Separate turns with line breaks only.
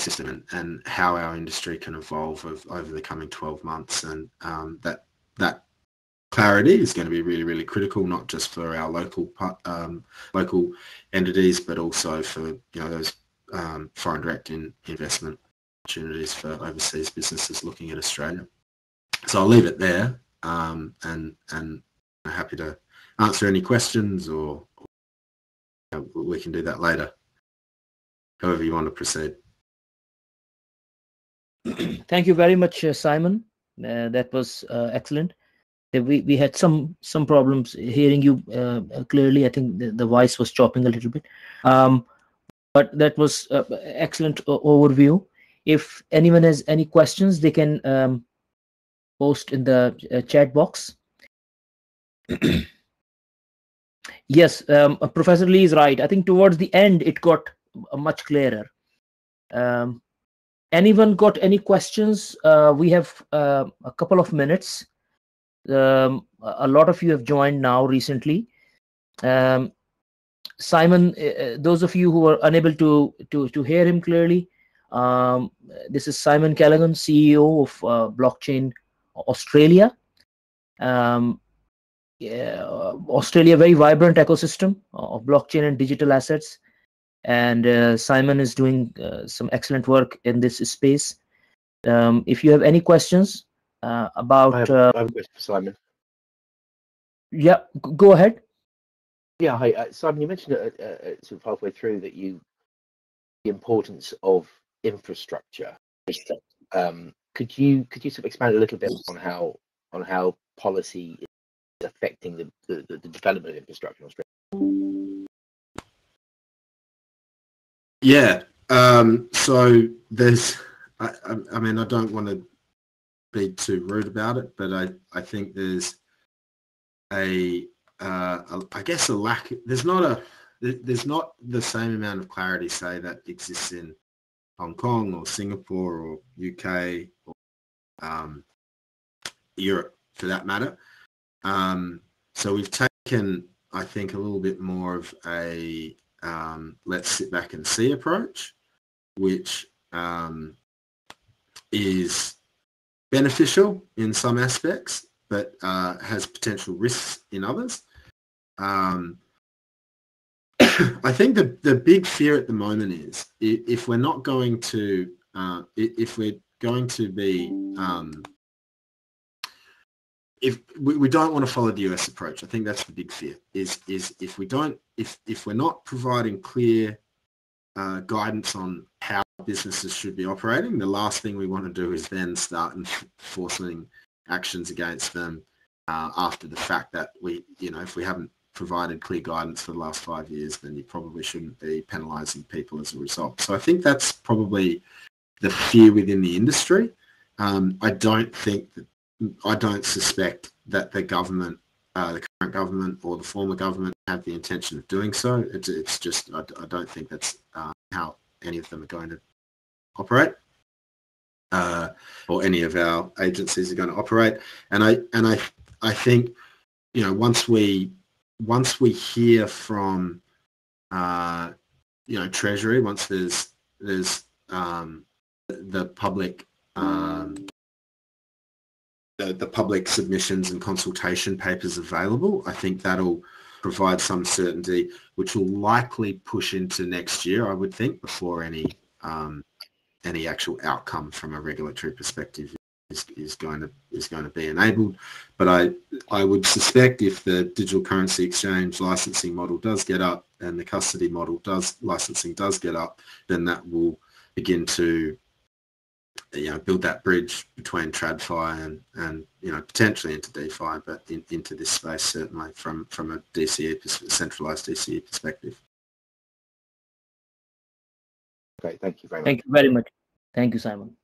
system and, and how our industry can evolve of, over the coming 12 months and um, that that clarity is going to be really really critical not just for our local um, local entities but also for you know those um, foreign direct in investment opportunities for overseas businesses looking at Australia. So I'll leave it there um, and and I'm happy to answer any questions or, or we can do that later. However you want to proceed.
Thank you very much, uh, Simon. Uh, that was uh, excellent. Uh, we we had some some problems hearing you uh, clearly. I think the, the voice was chopping a little bit. Um, but that was uh, excellent overview. If anyone has any questions, they can um, post in the uh, chat box. yes, um, uh, Professor Lee is right. I think towards the end, it got much clearer. Um, anyone got any questions? Uh, we have uh, a couple of minutes. Um, a lot of you have joined now recently. Um, Simon, uh, uh, those of you who are unable to to to hear him clearly, um, this is Simon Callaghan, CEO of uh, Blockchain Australia. Um, yeah, Australia, very vibrant ecosystem of blockchain and digital assets, and uh, Simon is doing uh, some excellent work in this space. Um, if you have any questions uh, about,
I have, I have a question for Simon.
Yeah, go ahead.
Yeah, hi, uh, Simon. You mentioned uh, uh, sort of halfway through that you the importance of infrastructure. Um, could you could you sort of expand a little bit on how on how policy is affecting the, the, the development of infrastructure in Australia?
Yeah. Um, so there's, I, I, mean, I don't want to be too rude about it, but I, I think there's a uh, a, I guess a lack. There's not a there's not the same amount of clarity, say, that exists in Hong Kong or Singapore or UK or um, Europe, for that matter. Um, so we've taken, I think, a little bit more of a um, let's sit back and see approach, which um, is beneficial in some aspects, but uh, has potential risks in others. Um, I think the, the big fear at the moment is if we're not going to, uh, if we're going to be, um, if we, we don't want to follow the US approach, I think that's the big fear is, is if we don't, if, if we're not providing clear uh, guidance on how businesses should be operating, the last thing we want to do is then start enforcing actions against them uh, after the fact that we, you know, if we haven't provided clear guidance for the last five years, then you probably shouldn't be penalising people as a result. So I think that's probably the fear within the industry. Um, I don't think that, I don't suspect that the government, uh, the current government or the former government have the intention of doing so. It's, it's just, I, I don't think that's uh, how any of them are going to operate. Uh, or any of our agencies are going to operate. And I and I I think you know once we once we hear from uh, you know Treasury, once there's there's um, the public um, the, the public submissions and consultation papers available, I think that'll provide some certainty, which will likely push into next year, I would think, before any um, any actual outcome from a regulatory perspective is, is going to is going to be enabled. But I I would suspect if the digital currency exchange licensing model does get up and the custody model does licensing does get up, then that will begin to you know build that bridge between TradFi and and you know potentially into DeFi, but in, into this space certainly from from a DCE centralized DCE perspective.
Great, thank you very much.
Thank you very much. Thank you, Simon.